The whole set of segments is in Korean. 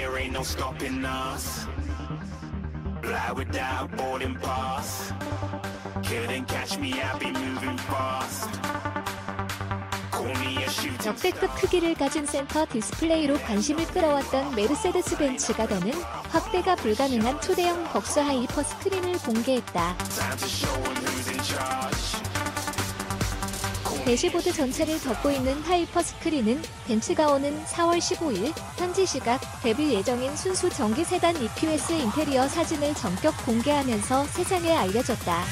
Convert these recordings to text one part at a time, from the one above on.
there ain't no stopping us. Fly without boarding pass. Couldn't catch me, I be moving fast. 역대급 크기를 가진 센터 디스플레이로 관심을 끌어왔던 메르세데스 벤츠가 더는 확대가 불가능한 초대형 MBUX Hyperscreen을 공개했다. 대시보드 전체를 덮고 있는 Hyperscreen은 벤츠가 오는 4월 15일 현지 시각 데뷔 예정인 순수 전기 세단 EQS 인테리어 사진을 전격 공개하면서 세상에 알려졌다.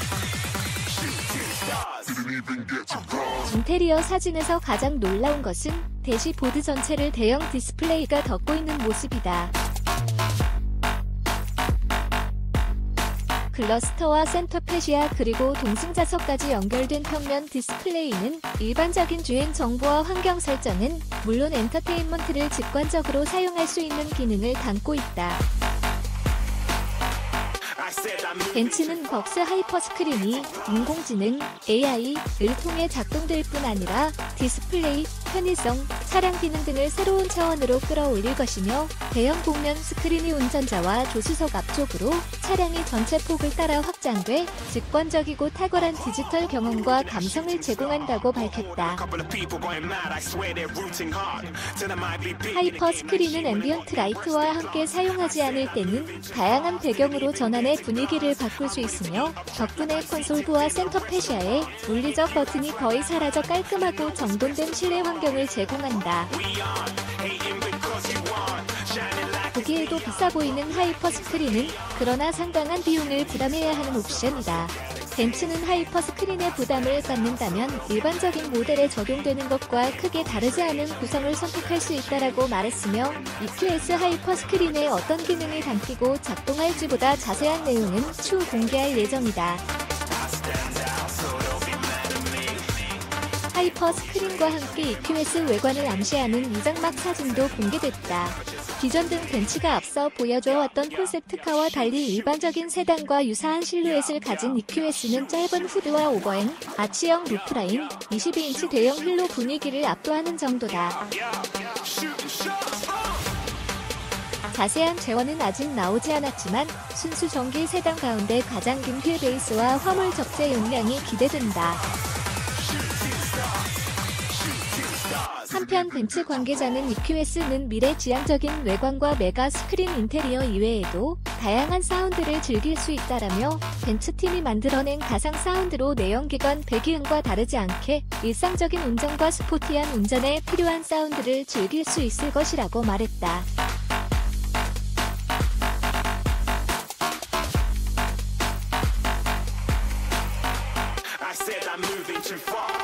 인테리어 사진에서 가장 놀라운 것은 대시보드 전체를 대형 디스플레이가 덮고 있는 모습이다. 클러스터와 센터페시아 그리고 동승자석까지 연결된 평면 디스플레이는 일반적인 주행 정보와 환경 설정은 물론 엔터테인먼트를 직관적으로 사용할 수 있는 기능을 담고 있다. 벤츠는 MBUX Hyperscreen이 인공지능 AI를 통해 작동될 뿐 아니라 디스플레이, 편의성, 차량 기능 등을 새로운 차원으로 끌어올릴 것이며 대형 곡면 스크린이 운전자와 조수석 앞쪽으로 차량의 전체 폭을 따라 확장돼 직관적이고 탁월한 디지털 경험과 감성을 제공한다고 밝혔다. Hyperscreen은 ambient light와 함께 사용하지 않을 때는 다양한 배경으로 전환해 분위기를 바꿀 수 있으며 덕분에 콘솔부와 센터 페시아에 물리적 버튼이 거의 사라져 깔끔하고 정돈된 실내 환경을 제공한다. Like 보기에도 비싸 보이는 Hyperscreen은 그러나 상당한 비용을 부담해야 하는 옵션이다. 벤츠는 Hyperscreen에 부담을 갖는다면 일반적인 모델에 적용되는 것과 크게 다르지 않은 구성을 선택할 수 있다라고 말했으며 EQS Hyperscreen에 어떤 기능이 담기고 작동할지보다 자세한 내용은 추후 공개할 예정이다. Hyperscreen과 함께 EQS 외관을 암시하는 위장막 사진도 공개됐다. 기존 등 벤츠가 앞서 보여줘왔던 콘셉트카와 달리 일반적인 세단과 유사한 실루엣을 가진 EQS는 짧은 후드와 오버행, 아치형 roofline, 22인치 대형 휠로 분위기를 압도하는 정도다. 자세한 제원은 아직 나오지 않았지만 순수 전기 세단 가운데 가장 긴 휠베이스와 화물 적재 용량이 기대된다. 한편 벤츠 관계자는 EQS는 미래 지향적인 외관과 메가 스크린 인테리어 이외에도 다양한 사운드를 즐길 수 있다라며 벤츠 팀이 만들어낸 가상 사운드로 내연기관 배기음과 다르지 않게 일상적인 운전과 스포티한 운전에 필요한 사운드를 즐길 수 있을 것이라고 말했다. Too far.